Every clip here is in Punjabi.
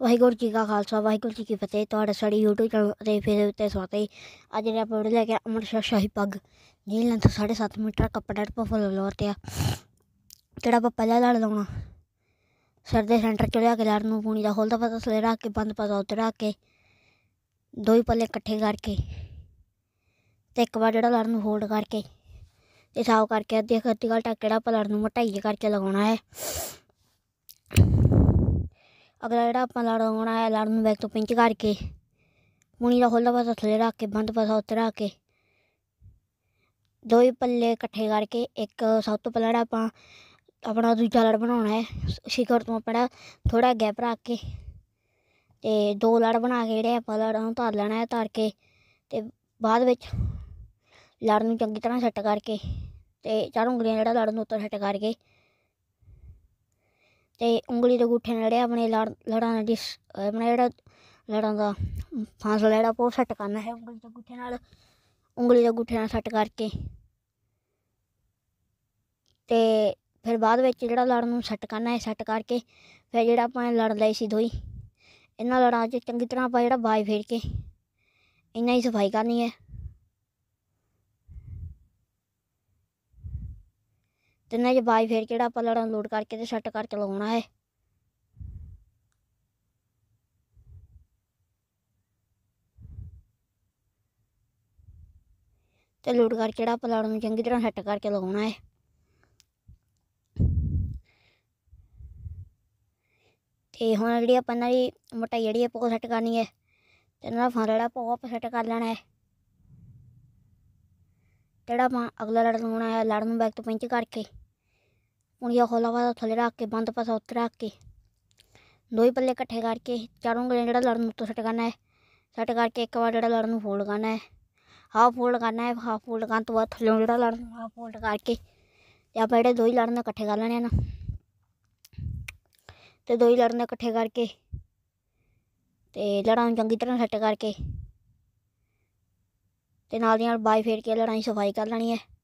ਵਾਹਿਗੁਰੂ ਜੀ ਕਾ ਖਾਲਸਾ, ਵਾਹਿਗੁਰੂ ਜੀ ਕੀ ਫਤਿਹ। ਤੁਹਾਡਾ ਸਾਡੀ YouTube ਚੈਨਲ ਅਤੇ ਫਿਰ ਉੱਤੇ ਸਵਾਗਤ ਹੈ। ਅੱਜ ਜਿਹੜੇ ਆਪਾਂ ਵੀਡੀਓ ਲੈ ਕੇ ਅੰਮ੍ਰਿਤਸਰ ਸ਼ਾਹੀ ਪੱਗ। ਜੀ ਲੈਂਥ 7.5 ਮੀਟਰ, ਕੱਪੜਾ ਪਰ ਫੁੱਲ ਲੋਰ ਤੇ ਆ, ਜਿਹੜਾ ਆਪਾਂ ਪਹਿਲਾਂ ਲੜ ਲਾਉਣਾ। ਸਿਰ ਦੇ ਸੈਂਟਰ ਚ ਲਿਆ ਕੇ ਲੜ ਨੂੰ, ਪੂਣੀ ਦਾ ਖੋਲਦਾ ਪਤਾ ਥੱਲੇ ਰੱਖ ਕੇ, ਬੰਦ ਪਤਾ ਉੱਤੇ ਰੱਖ ਕੇ, ਦੋ ਹੀ ਪੱਲੇ ਇਕੱਠੇ ਕਰਕੇ ਤੇ ਇੱਕ ਵਾਰ ਜਿਹੜਾ ਲੜ ਨੂੰ ਹੋਲਡ ਕਰਕੇ ਤੇ ਸਾਫ਼ ਕਰਕੇ ਅੱਧੀ ਖੱਤੀ ਘਟਾ ਕਿਹੜਾ ਆਪਾਂ ਲੜ ਨੂੰ ਮਟਾਈਏ ਕਰਕੇ ਲਗਾਉਣਾ ਹੈ। ਅਗਲਾ ਜਿਹੜਾ ਆਪਾਂ ਲੜ ਲਾਉਣਾ ਹੈ ਲੜ ਨੂੰ ਬੈਕ ਤੋਂ ਪਿੰਚ ਕਰਕੇ ਪੂਣੀ ਦਾ ਖੋਲਦਾ ਪਾਸਾ ਥੱਲੇ ਰੱਖ ਕੇ, ਬੰਦ ਪਾਸਾ ਉੱਤੇ ਰੱਖ ਕੇ। ਦੋ ਹੀ ਪੱਲੇ ਇਕੱਠੇ ਕਰਕੇ, ਇੱਕ ਸਭ ਤੋਂ ਪਹਿਲਾਂ ਆਪਾਂ ਆਪਣਾ ਦੂਜਾ ਲੜ ਬਣਾਉਣਾ ਹੈ ਸ਼ਿਖਰ ਤੋਂ ਆਪਣਾ ਥੋੜਾ ਗੈਪ ਰੱਖ ਕੇ, ਤੇ ਦੋ ਲੜ ਬਣਾ ਕੇ ਜਿਹੜੇ ਆਪਾਂ ਲੜਾਂ ਨੂੰ ਧਰ ਲੈਣਾ ਹੈ ਧਰ ਕੇ, ਤੇ ਬਾਅਦ ਵਿੱਚ ਲੜ ਨੂੰ ਚੰਗੀ ਤਰ੍ਹਾਂ ਸੈੱਟ ਕਰਕੇ, ਤੇ ਚਾਰ ਉਂਗਲੀਆਂ ਜਿਹੜਾ ਲੜ ਨੂੰ ਉੱਤੇ ਸੈੱਟ ਕਰਕੇ ਤੇ ਉਂਗਲੀ ਦੇ ਗੁੱਠੇ ਨਾਲ ਜਿਹੜੇ ਆਪਣੇ ਲੜ, ਲੜਾਂ ਦਾ ਜਿਸ ਆਪਣਾ ਜਿਹੜਾ ਲੜਾਂ ਦਾ ਫਾਸਲਾ ਜਿਹੜਾ ਉਹ ਸੈੱਟ ਕਰਨਾ ਹੈ ਉਂਗਲੀ ਦੇ ਗੁੱਠੇ ਨਾਲ, ਉਂਗਲੀ ਦੇ ਗੁੱਠੇ ਨਾਲ ਸੈੱਟ ਕਰਕੇ। ਤੇ ਫਿਰ ਬਾਅਦ ਵਿੱਚ ਜਿਹੜਾ ਲੜ ਨੂੰ ਸੈੱਟ ਕਰਨਾ ਹੈ ਸੈੱਟ ਕਰਕੇ ਫਿਰ ਜਿਹੜਾ ਆਪਾਂ ਲੜ ਲਈ ਸੀ ਦੋਈ, ਇਹਨਾਂ ਲੜਾਂ 'ਚ ਚੰਗੀ ਤਰ੍ਹਾਂ ਆਪਾਂ ਜਿਹੜਾ ਬਾਈ ਫੇਰ ਕੇ ਇਹਨਾਂ ਹੀ ਸਫ਼ਾਈ ਕਰਨੀ ਹੈ। ਤਿੰਨਾਂ 'ਚ ਬਾਈ ਫੇਰ ਜਿਹੜਾ ਆਪਾਂ ਲੜਾਂ ਲੋਡ ਕਰਕੇ ਤੇ ਸੈੱਟ ਕਰਕੇ ਲਗਾਉਣਾ ਹੈ ਤੇ ਲੋਡ ਕਰਕੇ ਜਿਹੜਾ ਆਪਾਂ ਲੜਾਂ ਨੂੰ ਚੰਗੀ ਤਰ੍ਹਾਂ ਸੈੱਟ ਕਰਕੇ ਲਗਾਉਣਾ ਹੈ ਤੇ ਹੁਣ ਜਿਹੜੀ ਆਪਾਂ ਇਹਨਾਂ ਦੀ ਮੋਟਾਈ ਜਿਹੜੀ ਆਪਾਂ ਸੈੱਟ ਕਰਨੀ ਹੈ, ਤੇ ਇਹਨਾਂ ਦਾ ਫਾਂ ਜਿਹੜਾ ਆਪਾਂ ਆਪਾਂ ਸੈੱਟ ਕਰ ਲੈਣਾ ਹੈ। ਜਿਹੜਾ ਆਪਾਂ ਅਗਲਾ ਲੜ ਲਾਉਣਾ ਹੈ ਲੜ ਨੂੰ ਬੈਕ ਤੋਂ ਪਿੰਚ ਕਰਕੇ। ਪੁਣੀਆ ਖੋਲਾ ਵਾ ਥੱਲੇ ਰੱਖ ਕੇ, ਬੰਦ ਪਾਸਾ ਉੱਤੇ ਰੱਖ ਕੇ। ਦੋ ਹੀ ਪੱਲੇ ਇਕੱਠੇ ਕਰਕੇ ਚਾਰੋਂ ਉਂਗਲੀਆਂ ਜਿਹੜਾ ਲੜਨ ਨੂੰ ਉੱਤੋਂ ਸੈੱਟ ਕਰਨਾ ਹੈ। ਸੈੱਟ ਕਰਕੇ ਇੱਕ ਵਾਰ ਜਿਹੜਾ ਲੜਨ ਨੂੰ ਫੋਲਡ ਕਰਨਾ ਹੈ। ਹਾਫ ਫੋਲਡ ਕਰਨਾ ਹੈ ਹਾਫ ਫੋਲਡ ਕਰਨ ਤੋਂ ਬਾਅਦ ਥੱਲੇ ਜਿਹੜਾ ਲੜਨ ਨੂੰ ਹਾਫ ਫੋਲਡ ਕਰਕੇ ਤੇ ਆਪਾਂ ਜਿਹੜੇ ਦੋ ਹੀ ਲੜ ਨੂੰ ਇਕੱਠੇ ਕਰ ਲੈਣੇ ਹਨ ਤੇ ਦੋ ਹੀ ਲੜਨ ਨੂੰ ਇਕੱਠੇ ਕਰਕੇ ਤੇ ਲੜਾਂ ਨੂੰ ਚੰਗੀ ਤਰ੍ਹਾਂ ਸੈੱਟ ਕਰਕੇ ਤੇ ਨਾਲ ਦੀ ਨਾਲ ਬਾਈ ਫੇਰ ਕੇ ਲੜਾਂ ਦੀ ਸਫ਼ਾਈ ਕਰ ਲੈਣੀ ਹੈ।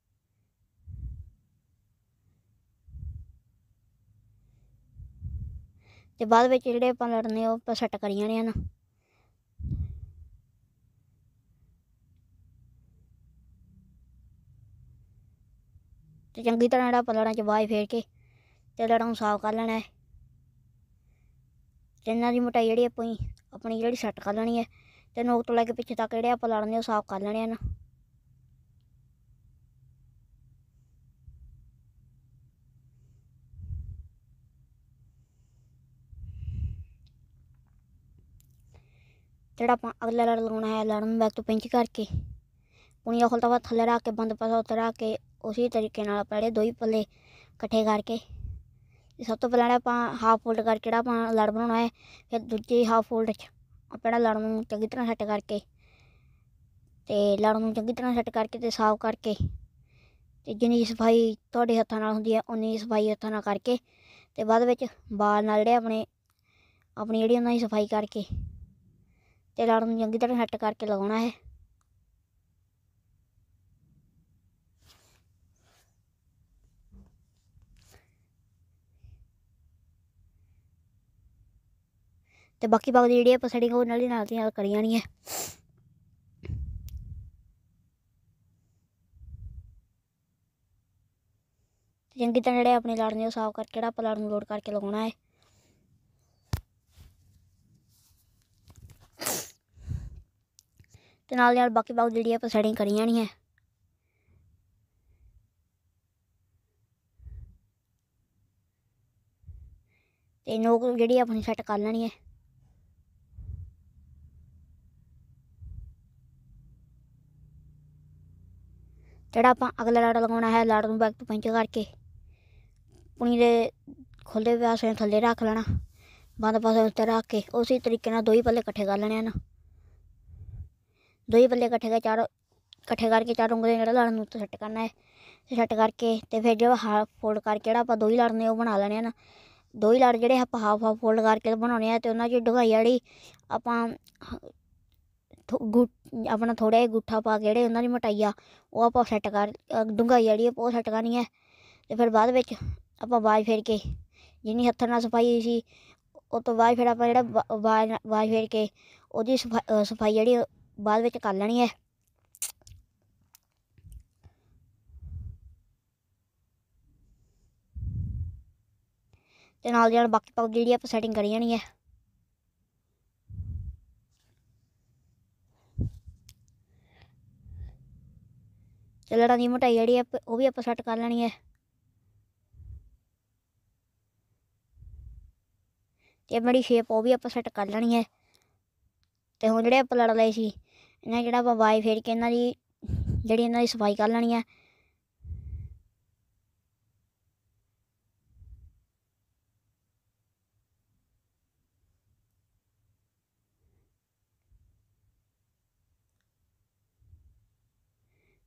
ਤੇ ਬਾਅਦ ਵਿੱਚ ਜਿਹੜੇ ਆਪਾਂ ਲੜਨੇ ਉਹ ਆਪਾਂ ਸੈੱਟ ਕਰੀ ਜਾਣੇ ਹਨ। ਤੇ ਚੰਗੀ ਤਰ੍ਹਾਂ ਜਿਹੜਾ ਆਪਾਂ ਲੜਾਂ 'ਚ ਬਾਈ ਫੇਰ ਕੇ ਤੇ ਲੜਾਂ ਨੂੰ ਸਾਫ਼ ਕਰ ਲੈਣਾ ਹੈ। ਤੇ ਇਹਨਾਂ ਦੀ ਮੋਟਾਈ ਜਿਹੜੀ ਆਪਾਂ ਆਪਣੀ ਜਿਹੜੀ ਸੈੱਟ ਕਰ ਲੈਣੀ ਹੈ, ਤੇ ਨੋਕ ਤੋਂ ਲੈ ਕੇ ਪਿੱਛੇ ਤੱਕ ਜਿਹੜੇ ਆਪਾਂ ਲੜਨੇ ਉਹ ਸਾਫ਼ ਕਰ ਲੈਣੇ ਹਨ। ਜਿਹੜਾ ਆਪਾਂ ਅਗਲਾ ਲੜ ਲਗਾਉਣਾ ਹੈ ਲੜ ਨੂੰ ਬੈਕ ਤੋਂ ਪਿੰਚ ਕਰਕੇ। ਪੁਣੀਆ ਖੋਲਦਾ ਵਾ ਥੱਲੇ ਰੱਖ ਕੇ, ਬੰਦ ਪਾਸਾ ਉੱਤੇ ਰੱਖ ਕੇ, ਉਸੇ ਤਰੀਕੇ ਨਾਲ ਆਪਾਂ ਜਿਹੜੇ ਦੋ ਹੀ ਪੱਲੇ ਇਕੱਠੇ ਕਰਕੇ। ਸਭ ਤੋਂ ਪਹਿਲਾਂ ਆਪਾਂ ਹਾਫ ਫੋਲਡ ਕਰਕੇ ਜਿਹੜਾ ਆਪਾਂ ਲੜ ਬਣਾਉਣਾ ਹੈ, ਫਿਰ ਦੂਜੇ ਹਾਫ ਫੋਲਡ 'ਚ ਆਪਾਂ ਜਿਹੜਾ ਲੜ ਨੂੰ ਚੰਗੀ ਤਰ੍ਹਾਂ ਸੈੱਟ ਕਰਕੇ ਤੇ ਲੜ ਨੂੰ ਚੰਗੀ ਤਰ੍ਹਾਂ ਸੈੱਟ ਕਰਕੇ ਤੇ ਸਾਫ਼ ਕਰਕੇ ਤੇ ਜਿੰਨੀ ਸਫ਼ਾਈ ਤੁਹਾਡੇ ਹੱਥਾਂ ਨਾਲ ਹੁੰਦੀ ਹੈ ਉਨੀ ਸਫ਼ਾਈ ਹੱਥਾਂ ਨਾਲ ਕਰਕੇ ਤੇ ਬਾਅਦ ਵਿੱਚ ਬਾਲ ਨਾਲ ਜਿਹੜੇ ਆਪਣੇ, ਆਪਣੀ ਜਿਹੜੀ ਉਹਨਾਂ ਦੀ ਸਫ਼ਾਈ ਕਰਕੇ ਤੇ ਲੜ ਨੂੰ ਚੰਗੀ ਤਰ੍ਹਾਂ ਸੈੱਟ ਕਰਕੇ ਲਗਾਉਣਾ ਹੈ ਤੇ ਬਾਕੀ ਬਾਗ ਦੀ ਜਿਹੜੀ ਆਪਾਂ ਸੈਟਿੰਗ ਉਹ ਨਾਲ ਦੀ ਨਾਲ ਦੀ ਨਾਲ ਕਰੀ ਜਾਣੀ ਹੈ ਚੰਗੀ ਤਰ੍ਹਾਂ ਜਿਹੜੇ ਆਪਣੇ ਲੜ ਨੇ ਉਹ ਸਾਫ਼ ਕਰਕੇ, ਜਿਹੜਾ ਆਪਾਂ ਲੜ ਨੂੰ ਲੋਡ ਕਰਕੇ ਲਗਾਉਣਾ ਹੈ ਤੇ ਨਾਲ ਨਾਲ ਬਾਕੀ ਬਾਗ ਜਿਹੜੀ ਆਪਾਂ ਸੈਟਿੰਗ ਕਰੀ ਜਾਣੀ ਹੈ ਤੇ ਨੋਕ ਜਿਹੜੀ ਆਪਣੀ ਸੈੱਟ ਕਰ ਲੈਣੀ ਹੈ ਜਿਹੜਾ ਆਪਾਂ ਅਗਲਾ ਲੜ ਲਗਾਉਣਾ ਹੈ, ਲੜ ਨੂੰ ਬੈਕ ਤੋਂ ਪਿੰਚ ਕਰਕੇ ਪੁਣੀ ਦੇ ਖੁੱਲੇ ਪਾਸੇ ਥੱਲੇ ਰੱਖ ਲੈਣਾ, ਬੰਦ ਪਾਸੇ ਉੱਤੇ ਰੱਖ ਕੇ ਉਸੇ ਤਰੀਕੇ ਨਾਲ ਦੋ ਹੀ ਪੱਲੇ ਇਕੱਠੇ ਕਰ ਲੈਣੇ ਹਨ ਦੋ ਹੀ ਪੱਲੇ ਇਕੱਠੇ ਕਰ ਚਾਰ ਇਕੱਠੇ ਕਰਕੇ ਚਾਰ ਉਂਗਲੀਆਂ ਜਿਹੜਾ ਲੜਨ ਨੂੰ ਉੱਤੇ ਸੈੱਟ ਕਰਨਾ ਹੈ, ਤੇ ਸੈੱਟ ਕਰਕੇ ਤੇ ਫਿਰ ਜਿਹੜਾ ਹਾਫ ਫੋਲਡ ਕਰਕੇ ਜਿਹੜਾ ਆਪਾਂ ਦੋ ਹੀ ਲੜਨੇ ਉਹ ਬਣਾ ਲੈਣੇ ਹਨ ਦੋ ਹੀ ਲੜ ਜਿਹੜੇ ਆਪਾਂ ਹਾਫ ਹਾਫ ਫੋਲਡ ਕਰਕੇ ਬਣਾਉਣੇ ਆ ਤੇ ਉਹਨਾਂ 'ਚ ਡੁਗਾਈ ਜਿਹੜੀ ਆਪਾਂ ਆਪਣਾ ਥੋੜਾ ਜਿਹਾ ਗੁੱਠਾ ਪਾ ਕੇ ਜਿਹੜੇ ਉਹਨਾਂ ਦੀ ਮੋਟਾਈ ਆ, ਉਹ ਆਪਾਂ ਸੈੱਟ ਕਰ ਡੁੰਗਾਈ ਜਿਹੜੀ ਉਹ ਸੈੱਟ ਕਰਨੀ ਹੈ। ਤੇ ਫਿਰ ਬਾਅਦ ਵਿੱਚ ਆਪਾਂ ਬਾਜ ਫੇਰ ਕੇ, ਜਿੰਨੀ ਹੱਥਾਂ ਨਾਲ ਸਫ਼ਾਈ ਹੋਈ ਸੀ, ਉਹ ਤੋਂ ਬਾਅਦ ਫਿਰ ਆਪਾਂ ਜਿਹੜਾ ਬਾਜ ਬਾਜ ਫੇਰ ਕੇ, ਉਹਦੀ ਸਫਾ- ਸਫ਼ਾਈ ਜਿਹੜੀ ਬਾਅਦ ਵਿੱਚ ਕਰ ਲੈਣੀ ਹੈ ਤੇ ਨਾਲ ਦੀ ਨਾਲ ਬਾਕੀ ਪਾਉ ਜਿਹੜੀ ਆਪਾਂ ਸੈਟਿੰਗ ਕਰੀ ਜਾਣੀ ਹੈ ਤੇ ਲੜਾਂ ਦੀ ਮੋਟਾਈ ਜਿਹੜੀ ਹੈ ਉਹ ਵੀ ਆਪਾਂ ਸੈੱਟ ਕਰ ਲੈਣੀ ਹੈ ਤੇ ਮੇਰੀ ਸ਼ੇਪ ਉਹ ਵੀ ਆਪਾਂ ਸੈੱਟ ਕਰ ਲੈਣੀ ਹੈ ਤੇ ਹੁਣ ਜਿਹੜੇ ਆਪਾਂ ਲੜ ਲਏ ਸੀ ਇਹਨਾਂ ਜਿਹੜਾ ਆਪਾਂ ਵਾਈ ਫੇਰ ਕੇ ਇਹਨਾਂ ਦੀ, ਜਿਹੜੀ ਇਹਨਾਂ ਦੀ ਸਫ਼ਾਈ ਕਰ ਲੈਣੀ ਹੈ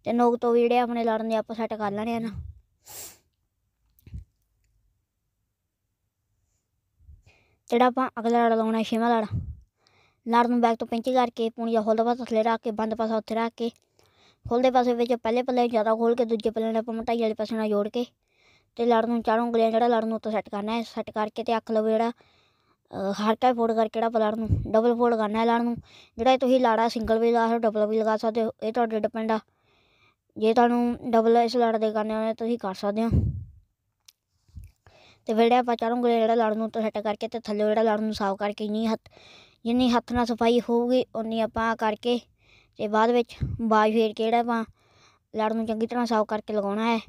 ਤੇ ਨੋਕ ਤੋਂ ਵੀ ਜਿਹੜੇ ਆਪਣੇ ਲੜਨ ਦੇ ਆਪਾਂ ਸੈੱਟ ਕਰ ਲੈਣੇ ਆ ਨਾ। ਜਿਹੜਾ ਆਪਾਂ ਅਗਲਾ ਲੜ ਲਾਉਣਾ ਹੈ ਛੇਵਾਂ ਲੜ। ਲੜ ਨੂੰ ਬੈਕ ਤੋਂ ਪਿੰਚ ਕਰਕੇ, ਪੂਣੀ ਪੂਣੀਆ ਖੋਲ੍ਹਦਾ ਪਾਸਾ ਥੱਲੇ ਰੱਖ ਕੇ, ਬੰਦ ਪਾਸਾ ਉੱਥੇ ਰੱਖ ਕੇ ਖੋਲ੍ਹਦੇ ਪਾਸੇ ਵਿੱਚ ਪਹਿਲੇ ਪੱਲੇ ਜ਼ਿਆਦਾ ਖੋਲ ਕੇ, ਦੂਜੇ ਪੱਲੇ ਨਾਲ ਆਪਾਂ ਮੋਟਾਈ ਵਾਲੇ ਪਾਸੇ ਨਾਲ ਜੋੜ ਕੇ ਤੇ ਲੜ ਨੂੰ ਚਾਰੋਂ ਉਂਗਲੀਆਂ ਜਿਹੜਾ ਲੜ ਨੂੰ ਉੱਤੋਂ ਸੈੱਟ ਕਰਨਾ ਹੈ ਸੈੱਟ ਕਰਕੇ ਤੇ ਅੱਖ ਲਓ ਜਿਹੜਾ ਹਰਕਾ ਫੋਲਡ ਕਰਕੇ ਜਿਹੜਾ ਆਪਾਂ ਲੜ ਨੂੰ ਡਬਲ ਫੋਲਡ ਕਰਨਾ ਹੈ ਲੜ ਨੂੰ, ਜਿਹੜਾ ਤੁਸੀਂ ਲਾੜਾ ਸਿੰਗਲ ਵੀ ਲਗਾ ਸਕਦੇ ਡਬਲ ਵੀ ਲਗਾ ਸਕਦੇ ਹੋ, ਇਹ ਤੁਹਾਡੇ ਡਿਪੈਂਡ ਆ। ਜੇ ਤੁਹਾਨੂੰ ਡਬਲ ਇਸ ਲੜ ਦੇ ਕਰਨੇ ਹੋਣੇ, ਤੁਸੀਂ ਕਰ ਸਕਦੇ ਹੋ। ਤੇ ਫਿਰ ਜਿਹੜਾ ਆਪਾਂ ਚਾਰੋਂ ਉਂਗਲੀਆਂ ਜਿਹੜਾ ਲੜ ਨੂੰ ਉੱਤੋਂ ਸੈੱਟ ਕਰਕੇ ਤੇ ਥੱਲੇ ਜਿਹੜਾ ਲੜ ਨੂੰ ਸਾਫ਼ ਕਰਕੇ ਜਿੰਨੀ ਹੱਥ ਜਿੰਨੀ ਹੱਥ ਨਾਲ ਸਫ਼ਾਈ ਹੋਊਗੀ ਉਨੀ ਆਪਾਂ ਕਰਕੇ ਤੇ ਬਾਅਦ ਵਿੱਚ ਬਾਜ ਫੇਰ ਕੇ ਜਿਹੜਾ ਆਪਾਂ ਲੜ ਨੂੰ ਚੰਗੀ ਤਰ੍ਹਾਂ ਸਾਫ਼ ਕਰਕੇ ਲਗਾਉਣਾ ਹੈ।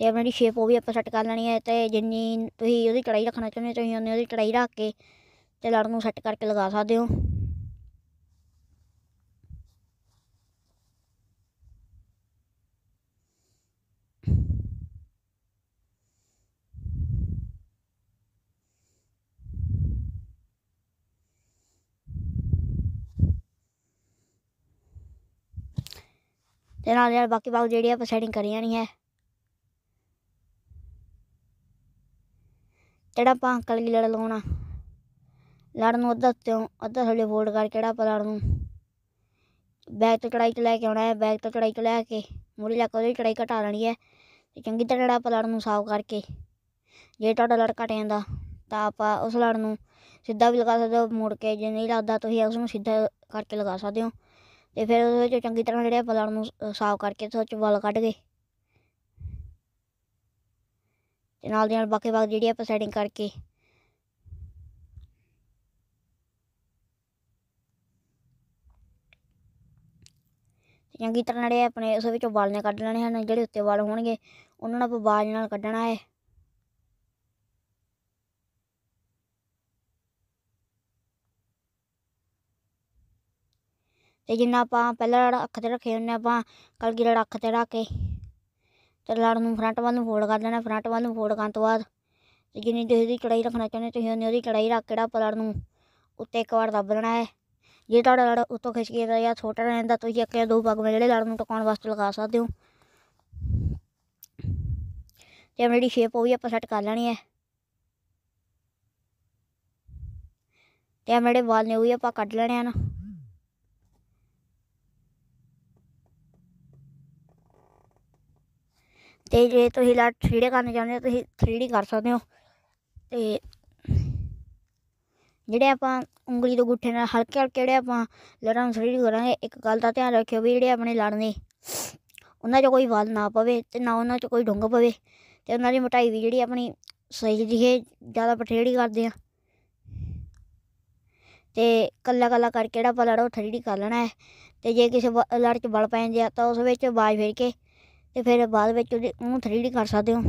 ਤੇ ਆਪਣੀ ਜਿਹੜੀ ਸ਼ੇਪ ਉਹ ਵੀ ਆਪਾਂ ਸੈੱਟ ਕਰ ਲੈਣੀ ਹੈ ਤੇ ਜਿੰਨੀ ਤੁਸੀਂ ਉਹਦੀ ਕੜਾਈ ਰੱਖਣਾ ਚਾਹੁੰਦੇ ਹੋ, ਤੁਸੀਂ ਉਨੀ ਉਹਦੀ ਕੜਾਈ ਰੱਖ ਕੇ ਤੇ ਲੜ ਨੂੰ ਸੈੱਟ ਕਰਕੇ ਲਗਾ ਸਕਦੇ ਹੋ। ਤੇ ਨਾਲ ਨਾਲ ਬਾਕੀ ਬਾਕੀ ਜਿਹੜੀ ਆਪਾਂ ਸੈਟਿੰਗ ਕਰੀ ਜਾਣੀ ਹੈ। ਜਿਹੜਾ ਆਪਾਂ ਅੰਕਲ ਕੀ ਲੜ ਲਾਉਣਾ, ਲੜ ਨੂੰ ਅੱਧਾ ਤੋਂ ਅੱਧਾ ਥੱਲੇ ਫੋਲਡ ਕਰਕੇ ਜਿਹੜਾ ਆਪਾਂ ਲੜ ਨੂੰ। ਬੈਗ ਤੋਂ ਚੜਾਈ ਚ ਲੈ ਕੇ ਆਉਣਾ ਹੈ, ਬੈਗ ਤੋਂ ਚੜਾਈ ਚ ਲੈ ਕੇ ਮੂਹਰੇ ਲੈ ਕੇ ਉਹਦੀ ਚੜਾਈ ਘਟਾ ਲੈਣੀ ਹੈ ਤੇ ਚੰਗੀ ਤਰ੍ਹਾਂ ਜਿਹੜਾ ਆਪਾਂ ਲੜ ਨੂੰ ਸਾਫ਼ ਕਰਕੇ, ਜੇ ਤੁਹਾਡਾ ਲੜ ਘਟ ਜਾਂਦਾ ਤਾਂ ਆਪਾਂ ਉਸ ਲੜ ਨੂੰ ਸਿੱਧਾ ਵੀ ਲਗਾ ਸਕਦੇ ਹੋ, ਮੁੜ ਕੇ ਜੇ ਨਹੀਂ ਲੱਗਦਾ ਤੁਸੀਂ ਉਸ ਨੂੰ ਸਿੱਧਾ ਕਰਕੇ ਲਗਾ ਸਕਦੇ ਹੋ। ਤੇ ਫਿਰ ਉਹਦੇ ਵਿੱਚ ਚੰਗੀ ਤਰ੍ਹਾਂ ਜਿਹੜੇ ਆਪਾਂ ਨੂੰ ਸਾਫ਼ ਕਰਕੇ ਤੇ ਉਹ 'ਚ ਵਲ ਕੱਢ ਕੇ ਤੇ ਨਾਲ ਦੀ ਨਾਲ ਬਾਕੀ ਬਾਕੀ ਜਿਹੜੀ ਆਪਾਂ ਸੈਟਿੰਗ ਕਰਕੇ ਚੰਗੀ ਤਰ੍ਹਾਂ ਜਿਹੜੇ ਆਪਣੇ ਉਸ ਵਿੱਚੋਂ ਵਾਲ ਨੇ ਕੱਢ ਲੈਣੇ ਹਨ, ਜਿਹੜੇ ਉੱਤੇ ਵਾਲ ਹੋਣਗੇ, ਉਹਨਾਂ ਨੂੰ ਆਪਾਂ ਬਾਜ ਨਾਲ ਕੱਢਣਾ ਹੈ। ਤੇ ਜਿੰਨਾ ਆਪਾਂ ਪਹਿਲਾਂ ਲੜ, ਅੱਖ ਤੇ ਰੱਖੇ ਉਹਨੇ ਆਪਾਂ ਕਲਗੀ ਲੜ, ਅੱਖ ਤੇ ਰੱਖ ਕੇ। ਤੇ ਲੜ ਨੂੰ ਫਰੰਟ ਵੱਲ ਨੂੰ ਫੋਲਡ ਕਰ ਲੈਣਾ ਫਰੰਟ ਵੱਲ ਨੂੰ ਫੋਲਡ ਕਰਨ ਤੋਂ ਬਾਅਦ ਤੇ ਜਿੰਨੀ ਤੁਸੀਂ ਉਹਦੀ ਚੜਾਈ ਰੱਖਣਾ ਚਾਹੁੰਦੇ ਤੁਸੀਂ ਉਨੀ ਉਹਦੀ ਚੜਾਈ ਰੱਖ ਕੇ ਜਿਹੜਾ ਆਪਾਂ ਲੜ ਨੂੰ ਉੱਤੇ ਇੱਕ ਵਾਰ ਦੱਬ ਲੈਣਾ ਹੈ। ਜੇ ਤੁਹਾਡਾ ਲੜ ਉੱਤੋਂ ਖਿੱਚ ਕੇ ਜਾਂ ਛੋਟਾ ਰਹਿੰਦਾ ਤੁਸੀਂ ਇੱਕ ਜਾਂ ਦੋ ਪੱਗ ਵਿੱਚ ਜਿਹੜੇ ਲੜ ਨੂੰ ਟਿਕਾਉਣ ਵਾਸਤੇ ਲਗਾ ਸਕਦੇ ਹੋ। ਤੇ ਆਪਣੀ ਜਿਹੜੀ ਸ਼ੇਪ ਉਹ ਵੀ ਆਪਾਂ ਸੈੱਟ ਕਰ ਲੈਣੀ ਹੈ। ਤੇ ਆਪਣੇ ਜਿਹੜੇ ਵਾਲ ਨੇ ਉਹ ਵੀ ਆਪਾਂ ਕੱਢ ਲੈਣੇ ਹਨ। ਤੇ ਜੇ ਤੁਸੀਂ ਲੜ 3D ਕਰਨਾ ਚਾਹੁੰਦੇ ਹੋ, ਤੁਸੀਂ 3D ਕਰ ਸਕਦੇ ਹੋ। ਤੇ ਜਿਹੜੇ ਆਪਾਂ ਉਂਗਲੀ ਤੋਂ ਗੁੱਠੇ ਨਾਲ ਹਲਕੇ ਹਲਕੇ ਜਿਹੜੇ ਆਪਾਂ ਲੜਾਂ ਨੂੰ 3D ਕਰਾਂਗੇ, ਇੱਕ ਗੱਲ ਦਾ ਧਿਆਨ ਰੱਖਿਓ ਵੀ ਜਿਹੜੇ ਆਪਣੇ ਲੜ ਨੇ ਉਹਨਾਂ 'ਚ ਕੋਈ ਵਾਲ ਨਾ ਪਵੇ ਤੇ ਨਾ ਉਹਨਾਂ 'ਚ ਕੋਈ ਡੁੰਗ ਪਵੇ ਤੇ ਉਹਨਾਂ ਦੀ ਮੋਟਾਈ ਵੀ ਜਿਹੜੀ ਆਪਣੀ ਸਹੀ ਦਿਖੇ ਜ਼ਿਆਦਾ ਪਠੇੜੀ ਕਰਦੇ ਆ। ਤੇ ਕੱਲਾ ਕੱਲਾ ਕਰਕੇ ਜਿਹੜਾ ਆਪਾਂ ਲੜ ਉਹ 3D ਕਰ ਲੈਣਾ ਹੈ। ਤੇ ਜੇ ਕਿਸੇ ਵ- ਲੜ 'ਚ ਬਲ ਪੈ ਜਾਂਦੇ ਆ ਤਾਂ ਉਸ ਵਿੱਚ ਬਾਜ ਫੇਰ ਕੇ ਤੇ ਫਿਰ ਬਾਅਦ ਵਿੱਚ ਉਹਦੇ ਉਹਨੂੰ 3D ਕਰ ਸਕਦੇ ਹੋ।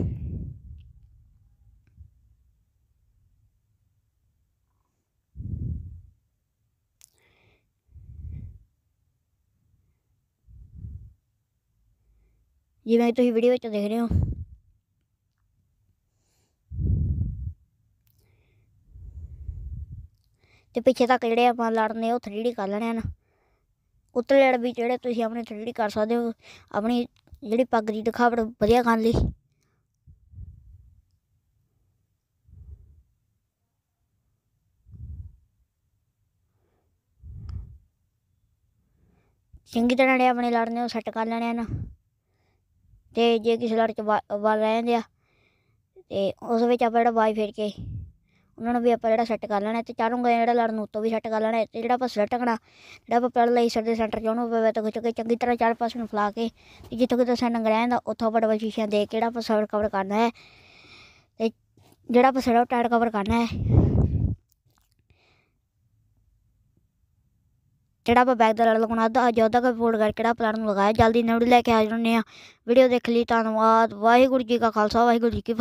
ਜਿਵੇਂ ਤੁਸੀਂ ਵੀਡੀਓ ਵਿੱਚ ਦੇਖ ਰਹੇ ਹੋ। ਤੇ ਪਿੱਛੇ ਤੱਕ ਜਿਹੜੇ ਆਪਾਂ ਲੜਨੇ ਉਹ 3D ਕਰ ਲੈਣੇ ਹਨ। ਉੱਤਲੇ ਲੜ ਵੀ ਜਿਹੜੇ ਤੁਸੀਂ ਆਪਣੇ 3D ਕਰ ਸਕਦੇ ਹੋ। ਆਪਣੀ ਜਿਹੜੀ ਪੱਗ ਦੀ ਦਿਖਾਵਟ ਵਧੀਆ ਕਰਨ ਲਈ। ਚੰਗੀ ਤਰ੍ਹਾਂ ਜਿਹੜੇ ਆਪਣੇ ਲੜ ਨੇ ਉਹ ਸੈੱਟ ਕਰ ਲੈਣੇ ਹਨ। ਤੇ ਜੇ ਕਿਸੇ ਲੜ ਚ ਵਾ- ਵਾਲ ਰਹਿ ਜਾਂਦੇ ਆ, ਤੇ ਉਸ ਵਿੱਚ ਆਪਾਂ ਜਿਹੜਾ ਵਾਈ ਫੇਰ ਕੇ ਉਹਨਾਂ ਨੂੰ ਵੀ ਆਪਾਂ ਜਿਹੜਾ ਸੈੱਟ ਕਰ ਲੈਣਾ ਤੇ ਚਾਰੋਂ ਗਏ ਜਿਹੜਾ ਲੜਨ ਨੂੰ ਉੱਤੋਂ ਵੀ ਸੈੱਟ ਕਰ ਲੈਣਾ ਤੇ ਜਿਹੜਾ ਆਪਾਂ ਸਿਰ ਜਿਹੜਾ ਆਪਾਂ ਪਹਿਲਾਂ ਲਈ ਸਿਰ ਦੇ ਸੈਂਟਰ 'ਚ, ਉਹਨੂੰ ਪਵੇ ਤਾਂ ਖਿੱਚ ਕੇ ਚੰਗੀ ਤਰ੍ਹਾਂ ਚਾਰ ਪਾਸੇ ਨੂੰ ਫਲਾ ਕੇ ਤੇ ਜਿੱਥੋਂ ਕਿਤੇ ਸਾਡਾ ਨੰਗ ਰਹਿੰਦਾ, ਉੱਥੋਂ ਆਪਾਂ ਡਬਲ ਸ਼ੀਸ਼ਿਆਂ ਦੇ ਕੇ ਜਿਹੜਾ ਆਪਾਂ ਸਿਰ ਕਵਰ ਕਰਨਾ ਹੈ ਤੇ ਜਿਹੜਾ ਆਪਾਂ ਸਿਰ ਟਾਇਰ ਕਵਰ ਕਰਨਾ ਹੈ, ਜਿਹੜਾ ਆਪਾਂ ਬੈਗ ਦਾ ਲੜ ਲਗਾਉਣਾ, ਅੱਧਾ ਅੱਜ ਉਹਦਾ ਕਾ ਫੋਲਡ ਕਰਕੇ ਜਿਹੜਾ ਪਲਾਨ ਨੂੰ ਲਗਾਇਆ, ਜਲਦੀ ਨਵੀਂ ਲੈ ਕੇ ਆ ਜਾਂਦੇ ਆ ਵੀਡੀਓ ਦੇਖ ਲਈ, ਧੰਨਵਾਦ, ਵਾਹਿਗੁਰੂ ਜੀ ਕਾ ਖਾਲਸਾ, ਵਾਹਿਗੁਰੂ ਜੀ ਕੀ